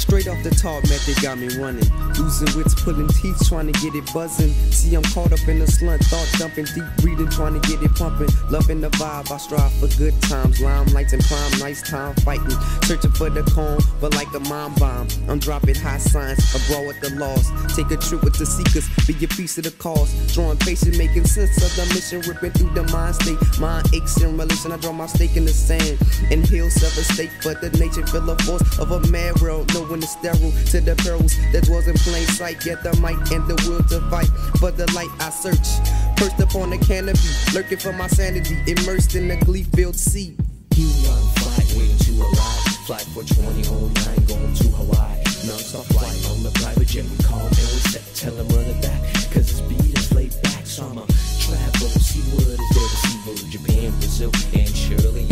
Straight off the top, man, they got me running. Losing wits, pulling teeth, trying to get it buzzing. See, I'm caught up in the slunt, thought dumping, deep breathing, trying to get it pumping. Loving the vibe, I strive for good times. Limelights and prime, nice time fighting. Searching for the cone, but like a mind bomb. I'm dropping high signs, A abroad with the lost. Take a trip with the seekers, be a piece of the cause. Drawing faces, making sense of the mission, ripping through the mind state. Mind aches in relation, I draw my stake in the sand. And heal self estate, but the nature feel the force of a mad world when it's sterile to the perils that dwells in plain sight. yet the might and the will to fight for the light I search. Perched upon the canopy, lurking for my sanity, immersed in the glee-filled sea. You on flight, waiting to arrive. Fly for 20 on nine, going to Hawaii. Non-stop flight on the private jet. We call and we set, tell them run it back. Cause the speed is laid back, summer. Travel, see what is there to see. Japan, Brazil, and surely